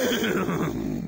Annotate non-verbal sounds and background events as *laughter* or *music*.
Ahem. *laughs*